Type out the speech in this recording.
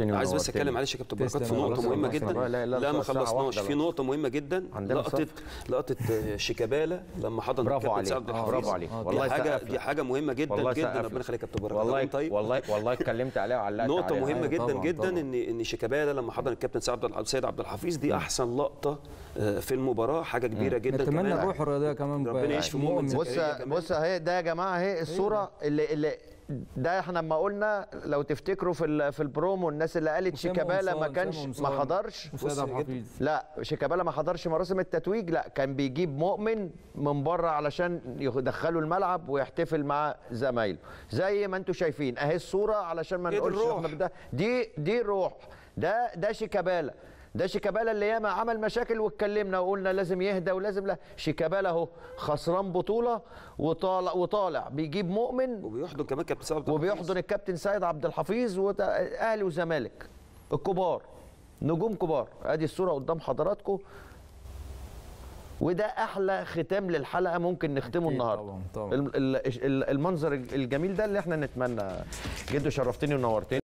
شرفتني عايز بس. أتكلم معلش يا كابتن بركات في نقطة. مهمة جدا. لا، لا، لا ما خلصناش في. نقطة مهمة جدا لقطة. لقطة آه، شيكابالا لما حضن برافو عليك. آه، الحفيظ برافو عليك. دي والله حاجة دي. حاجة مهمة جدا جدا ربنا. يخليك يا كابتن بركات والله طيب والله والله اتكلمت عليها وعلقت نقطة عليها. مهمة أيوة جدا جدا. ان إن شيكابالا لما حضن الكابتن سعد عبد الحفيظ دي أحسن لقطة آه، في المباراة حاجة كبيرة جدا نتمنى كمان الروح الرياضية كمان ربنا بقى. يشفي مؤمن. بص. بص اهي ده يا جماعة اهي الصورة اللي اللي ده إحنا لما قلنا لو تفتكروا في ال- في البرومو الناس اللي قالت شيكابالا ما كانش ما. حضرش لا شيكابالا ما حضرش مراسم التتويج لا كان بيجيب مؤمن من بره علشان يدخله الملعب ويحتفل مع زمايله زي ما أنتم شايفين اهي الصورة علشان ما دي نقولش الروح. إحنا دي دي الروح ده ده شيكابالا ده شيكابالا اللي ياما عمل مشاكل واتكلمنا وقلنا لازم يهدى ولازم لا. شيكابالا اهو خسران بطولة وطالع وطالع. بيجيب مؤمن وبيحضن كمان كابتن سعد عبد الحفيظ. وبيحضن الكابتن سيد عبد الحفيظ وت- أهلي وزمالك. الكبار. نجوم كبار. أدي الصورة قدام حضراتكم. وده أحلى ختام للحلقة ممكن نختمه النهارده. طبعاً، طبعاً. ال- ال- ال- المنظر الجميل ده اللي إحنا نتمنى. جدو شرفتني ونورتني.